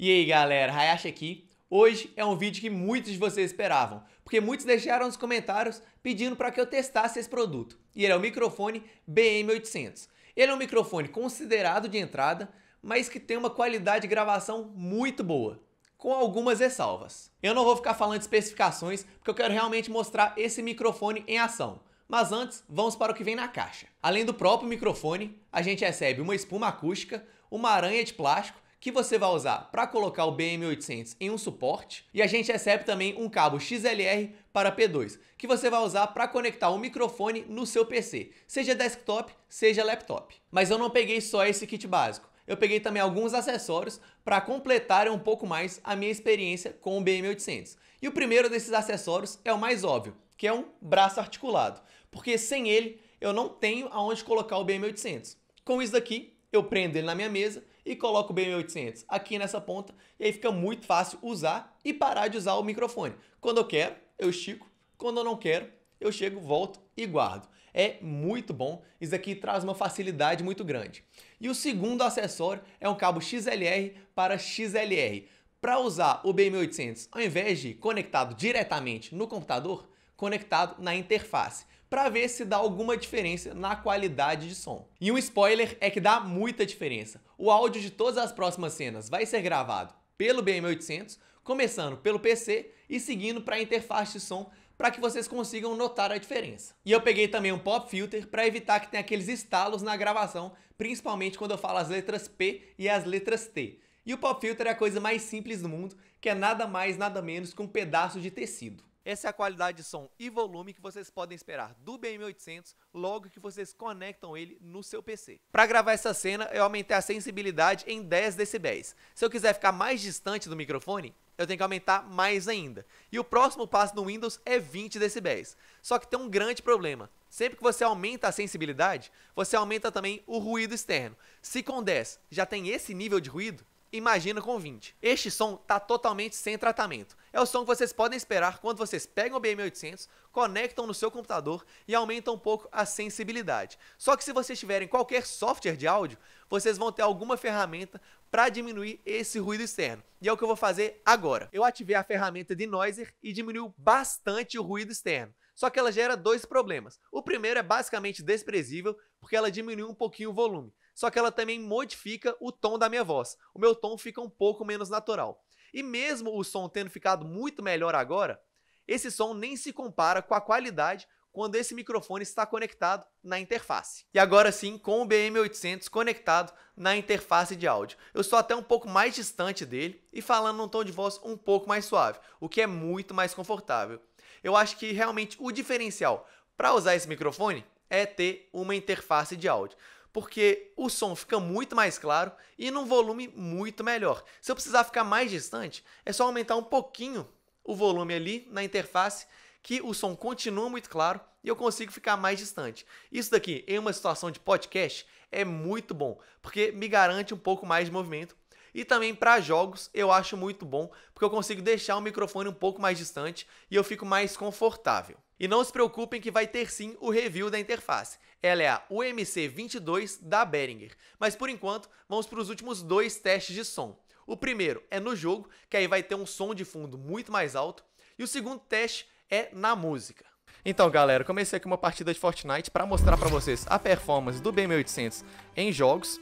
E aí galera, Hayashi aqui. Hoje é um vídeo que muitos de vocês esperavam, porque muitos deixaram nos comentários pedindo para que eu testasse esse produto. E ele é o microfone BM800. Ele é um microfone considerado de entrada, mas que tem uma qualidade de gravação muito boa, com algumas ressalvas. Eu não vou ficar falando de especificações, porque eu quero realmente mostrar esse microfone em ação. Mas antes, vamos para o que vem na caixa. Além do próprio microfone, a gente recebe uma espuma acústica, uma aranha de plástico, que você vai usar para colocar o BM800 em um suporte, e a gente recebe também um cabo XLR para P2, que você vai usar para conectar o microfone no seu PC, seja desktop, seja laptop. Mas eu não peguei só esse kit básico, eu peguei também alguns acessórios para completar um pouco mais a minha experiência com o BM800. E o primeiro desses acessórios é o mais óbvio, que é um braço articulado, porque sem ele eu não tenho aonde colocar o BM800. Com isso daqui, eu prendo ele na minha mesa e coloco o BM800 aqui nessa ponta e aí fica muito fácil usar e parar de usar o microfone. Quando eu quero, eu estico. Quando eu não quero, eu chego, volto e guardo. É muito bom, isso aqui traz uma facilidade muito grande. E o segundo acessório é um cabo XLR para XLR. Para usar o BM800, ao invés de conectado diretamente no computador, conectado na interface para ver se dá alguma diferença na qualidade de som. E um spoiler é que dá muita diferença. O áudio de todas as próximas cenas vai ser gravado pelo BM800, começando pelo PC e seguindo para a interface de som para que vocês consigam notar a diferença. E eu peguei também um pop filter para evitar que tenha aqueles estalos na gravação, principalmente quando eu falo as letras P e as letras T. E o pop filter é a coisa mais simples do mundo, que é nada mais nada menos que um pedaço de tecido. Essa é a qualidade de som e volume que vocês podem esperar do BM800 logo que vocês conectam ele no seu PC. Para gravar essa cena, eu aumentei a sensibilidade em 10 decibéis. Se eu quiser ficar mais distante do microfone, eu tenho que aumentar mais ainda. E o próximo passo no Windows é 20 decibéis. Só que tem um grande problema. Sempre que você aumenta a sensibilidade, você aumenta também o ruído externo. Se com 10 já tem esse nível de ruído, imagina com 20. Este som está totalmente sem tratamento. É o som que vocês podem esperar quando vocês pegam o BM800, conectam no seu computador e aumentam um pouco a sensibilidade. Só que se vocês tiverem qualquer software de áudio, vocês vão ter alguma ferramenta para diminuir esse ruído externo. E é o que eu vou fazer agora. Eu ativei a ferramenta de Noiser e diminuiu bastante o ruído externo. Só que ela gera dois problemas. O primeiro é basicamente desprezível, porque ela diminui um pouquinho o volume só que ela também modifica o tom da minha voz. O meu tom fica um pouco menos natural. E mesmo o som tendo ficado muito melhor agora, esse som nem se compara com a qualidade quando esse microfone está conectado na interface. E agora sim, com o BM800 conectado na interface de áudio. Eu estou até um pouco mais distante dele e falando num tom de voz um pouco mais suave, o que é muito mais confortável. Eu acho que realmente o diferencial para usar esse microfone é ter uma interface de áudio porque o som fica muito mais claro e num volume muito melhor. Se eu precisar ficar mais distante, é só aumentar um pouquinho o volume ali na interface que o som continua muito claro e eu consigo ficar mais distante. Isso daqui, em uma situação de podcast, é muito bom, porque me garante um pouco mais de movimento. E também para jogos eu acho muito bom, porque eu consigo deixar o microfone um pouco mais distante e eu fico mais confortável. E não se preocupem que vai ter sim o review da interface. Ela é a UMC22 da Behringer. Mas por enquanto, vamos para os últimos dois testes de som. O primeiro é no jogo, que aí vai ter um som de fundo muito mais alto. E o segundo teste é na música. Então, galera, comecei aqui uma partida de Fortnite para mostrar para vocês a performance do BM800 em jogos.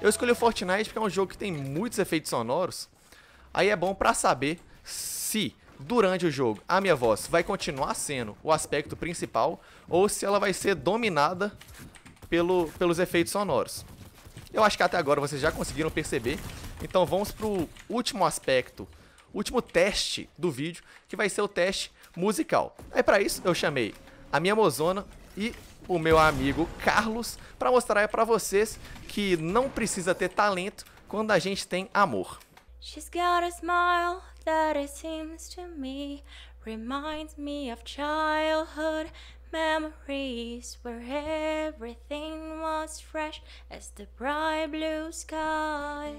Eu escolhi o Fortnite porque é um jogo que tem muitos efeitos sonoros. Aí é bom para saber se durante o jogo a minha voz vai continuar sendo o aspecto principal ou se ela vai ser dominada pelo, pelos efeitos sonoros. Eu acho que até agora vocês já conseguiram perceber. Então vamos para o último aspecto, último teste do vídeo, que vai ser o teste musical. Aí para isso eu chamei a minha mozona e o meu amigo Carlos para mostrar para vocês que não precisa ter talento quando a gente tem amor. She's got a smile that it seems to me reminds me of childhood memories where everything was fresh as the bright blue sky.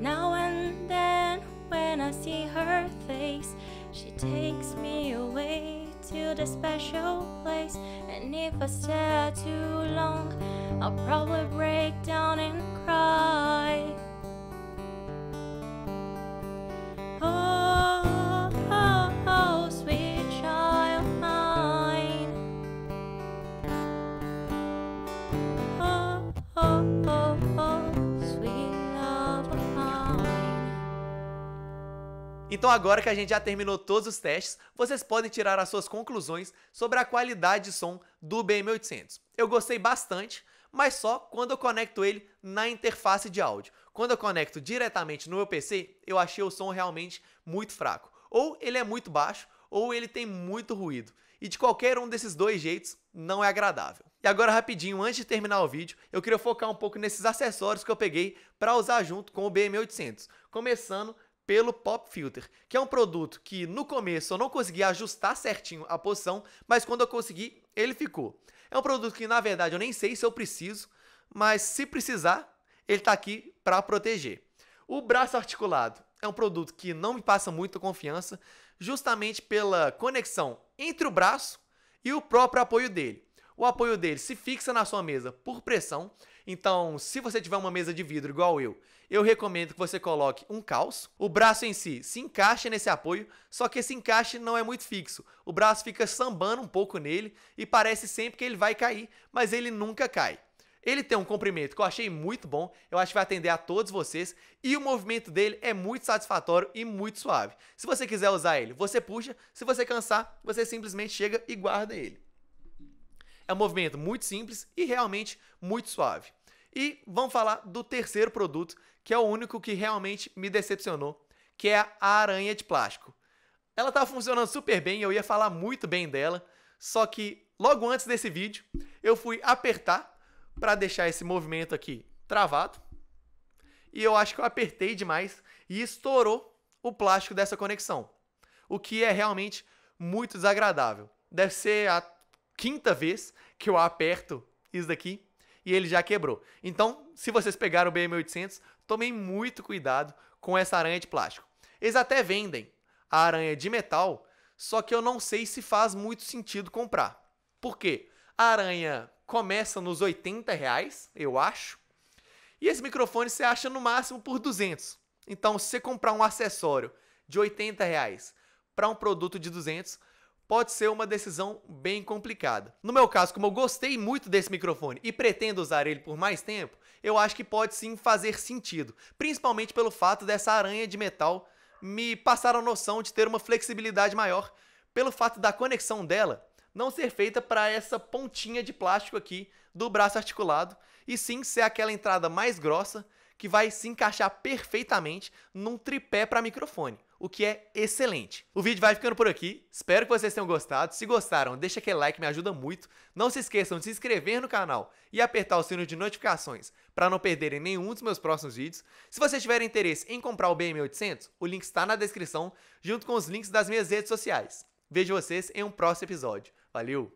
Now and then, when I see her face, she takes me away to the special place. And if I stare too long, I'll probably break down and cry. Oh, oh, oh, sweet child mine. Oh, oh, oh, oh, sweet love of mine. Então agora que a gente já terminou todos os testes, vocês podem tirar as suas conclusões sobre a qualidade de som do BM800. Eu gostei bastante, mas só quando eu conecto ele na interface de áudio. Quando eu conecto diretamente no meu PC, eu achei o som realmente muito fraco. Ou ele é muito baixo, ou ele tem muito ruído. E de qualquer um desses dois jeitos, não é agradável. E agora rapidinho, antes de terminar o vídeo, eu queria focar um pouco nesses acessórios que eu peguei para usar junto com o BM800. Começando pelo Pop Filter, que é um produto que no começo eu não consegui ajustar certinho a posição, mas quando eu consegui, ele ficou. É um produto que na verdade eu nem sei se eu preciso, mas se precisar, ele está aqui para proteger. O braço articulado é um produto que não me passa muita confiança, justamente pela conexão entre o braço e o próprio apoio dele. O apoio dele se fixa na sua mesa por pressão, então se você tiver uma mesa de vidro igual eu, eu recomendo que você coloque um calço. O braço em si se encaixa nesse apoio, só que esse encaixe não é muito fixo. O braço fica sambando um pouco nele e parece sempre que ele vai cair, mas ele nunca cai. Ele tem um comprimento que eu achei muito bom, eu acho que vai atender a todos vocês e o movimento dele é muito satisfatório e muito suave. Se você quiser usar ele, você puxa, se você cansar, você simplesmente chega e guarda ele. É um movimento muito simples e realmente muito suave. E vamos falar do terceiro produto, que é o único que realmente me decepcionou, que é a aranha de plástico. Ela estava funcionando super bem, eu ia falar muito bem dela, só que logo antes desse vídeo eu fui apertar para deixar esse movimento aqui travado. E eu acho que eu apertei demais e estourou o plástico dessa conexão. O que é realmente muito desagradável. Deve ser a quinta vez que eu aperto isso daqui e ele já quebrou. Então, se vocês pegaram o BM800, tomem muito cuidado com essa aranha de plástico. Eles até vendem a aranha de metal, só que eu não sei se faz muito sentido comprar. Por quê? A aranha começa nos 80 reais, eu acho. E esse microfone você acha no máximo por 200. Então, se você comprar um acessório de 80 reais para um produto de 200, pode ser uma decisão bem complicada. No meu caso, como eu gostei muito desse microfone e pretendo usar ele por mais tempo, eu acho que pode sim fazer sentido, principalmente pelo fato dessa aranha de metal me passar a noção de ter uma flexibilidade maior, pelo fato da conexão dela não ser feita para essa pontinha de plástico aqui do braço articulado, e sim ser aquela entrada mais grossa que vai se encaixar perfeitamente num tripé para microfone, o que é excelente. O vídeo vai ficando por aqui, espero que vocês tenham gostado. Se gostaram, deixa aquele like, me ajuda muito. Não se esqueçam de se inscrever no canal e apertar o sino de notificações para não perderem nenhum dos meus próximos vídeos. Se vocês tiverem interesse em comprar o BM800, o link está na descrição, junto com os links das minhas redes sociais. Vejo vocês em um próximo episódio. Valeu!